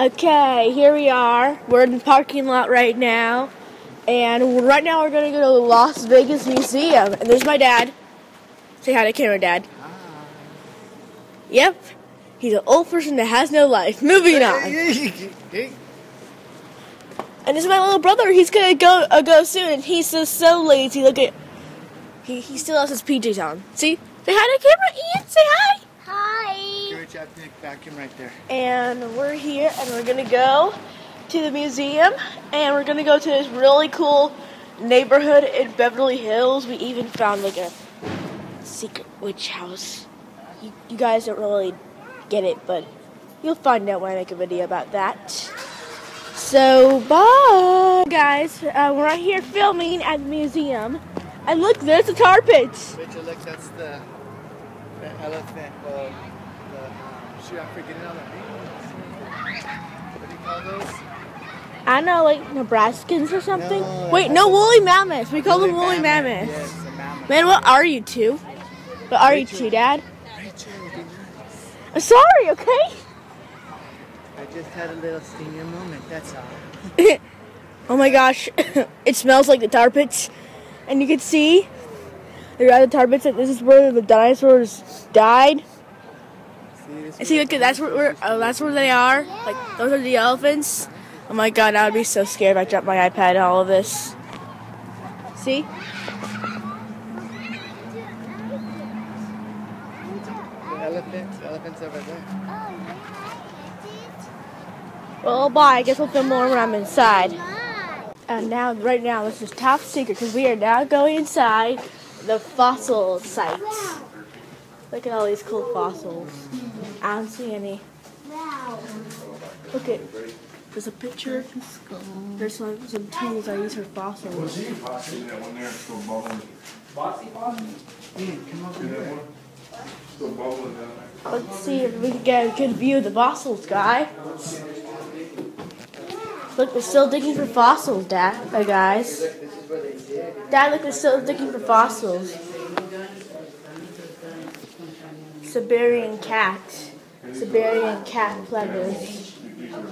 Okay, here we are. We're in the parking lot right now. And right now we're going to go to the Las Vegas Museum. And there's my dad. Say hi to camera, Dad. Yep. He's an old person that has no life. Moving on. And this is my little brother. He's going to go uh, go soon. And He's just so lazy. Look at... He, he still has his PJs on. See? Say hi to camera, Ian. Say hi. Hi. Good job, Nick. Vacuum right there. and we're here and we're gonna go to the museum and we're gonna go to this really cool neighborhood in Beverly Hills. We even found like a secret witch house. You, you guys don't really get it, but you'll find out when I make a video about that. So bye, guys. Uh, we're right here filming at the museum, and look, there's the tar pits. Rachel, look, that's the, the elephant. Uh, the, shoot, I'm forgetting all the names. What do you call those? I know, like Nebraskans or something. No, Wait, no, woolly mammoths. We call them woolly mammoths. Yes, a mammoth. Man, what are you two? What are you two, Dad? Rachel, nice. I'm sorry, okay? I just had a little senior moment, that's all. Oh my gosh, it smells like the tar pits, and you can see there are the tar pits. And this is where the dinosaurs died. See, see, look, that's where, oh, that's where they are. Like those are the elephants. Oh my god, I would be so scared if I dropped my iPad and all of this. See? elephants, elephants over there. Well, bye. I guess we'll film more when I'm inside. And now, right now, this is top secret because we are now going inside the fossil site. Look at all these cool fossils. I don't see any. Look at. There's a picture. There's some, some tools I use for fossils. Ian, come over here. Let's see if we can get a good view of the fossils, guy. Look, they're still digging for fossils, Dad. Uh, guys. This is where they dig. Dad, look, they're still looking for fossils. Siberian cat. Siberian cat feathers.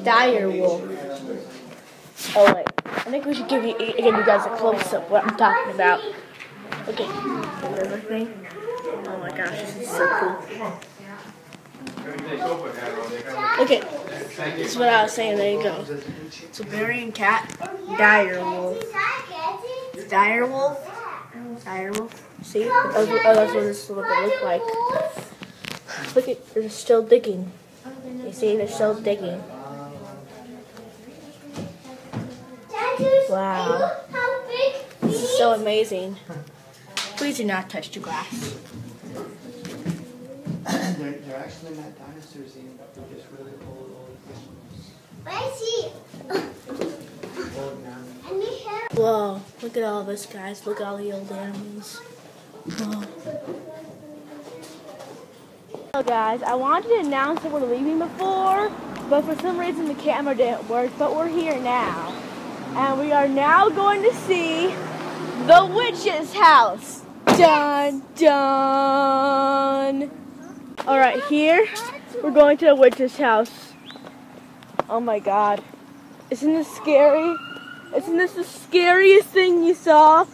Dire wolf. Oh wait, I think we should give you give you guys a close up what I'm talking about. Okay, the river thing. Oh my gosh, this is so cool. Okay, this is what I was saying. There you go. Siberian cat, dire wolf. Dire wolf. Dire wolf. See? Oh, oh, that's what this little bit look like. Look at, they're still digging. You see, they're still digging. Wow. This is so amazing. Please do not touch the grass. they're, they're actually not dinosaurs, Ian. They're just really old, old, old mammals. Whoa, look at all of this, guys. Look at all the old animals. Hello, guys. I wanted to announce that we're leaving before, but for some reason the camera didn't work. But we're here now. And we are now going to see the witch's house. Dun, dun. All right, here we're going to the witch's house. Oh my god. Isn't this scary? Isn't this the scariest thing you saw?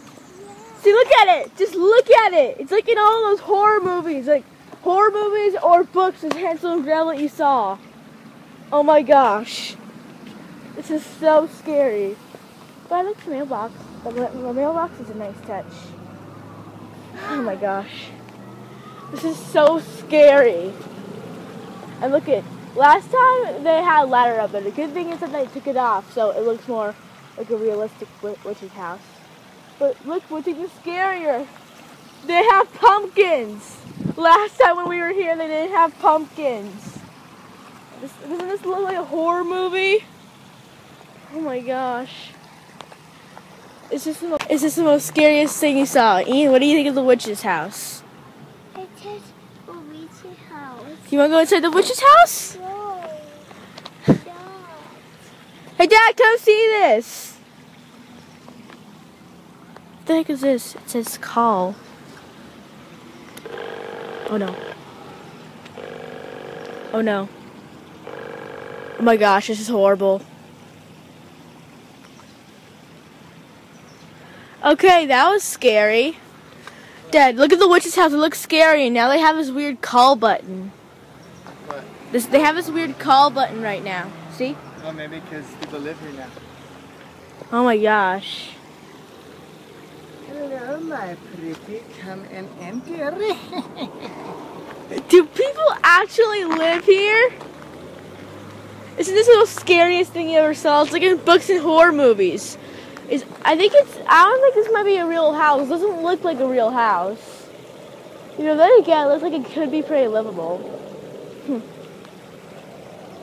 See, look at it. Just look at it. It's like in all those horror movies, like horror movies or books of Hansel and Gretel that you saw. Oh my gosh. This is so scary. But I like the mailbox. The, the mailbox is a nice touch. Oh my gosh. This is so scary. And look at, last time they had a ladder up there. The good thing is that they took it off, so it looks more like a realistic wi- witch's house. But look, what's even scarier? They have pumpkins. Last time when we were here, they didn't have pumpkins. This, doesn't this look like a horror movie? Oh my gosh. Is this, the mo- is this the most scariest thing you saw? Ian, what do you think of the witch's house? It is a witch's house. You want to go inside the witch's house? No. Stop. Hey, Dad, come see this. What the heck is this? It says call. Oh no. Oh no. Oh my gosh, this is horrible. Okay, that was scary. Dad, look at the witch's house. It looks scary, and now they have this weird call button. What? This, they have this weird call button right now. See? Oh, maybe because people live here now. Oh my gosh. Hello, my pretty. Come and enter. Do people actually live here? Isn't this the scariest thing you ever saw? It's like in books and horror movies. Is I think it's I don't think this might be a real house. It doesn't look like a real house. You know, then again, it looks like it could be pretty livable. Hmm.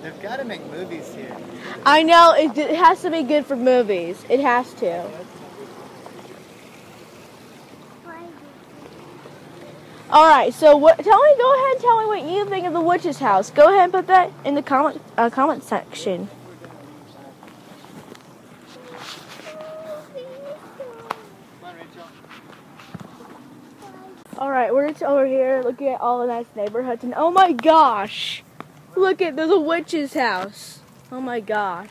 They've got to make movies here. I know it, it has to be good for movies. It has to. All right. So what? Tell me. Go ahead and tell me what you think of the witch's house. Go ahead and put that in the comment uh, comment section. All right, we're just over here looking at all the nice neighborhoods, and oh my gosh, look at there's a witch's house. Oh my gosh.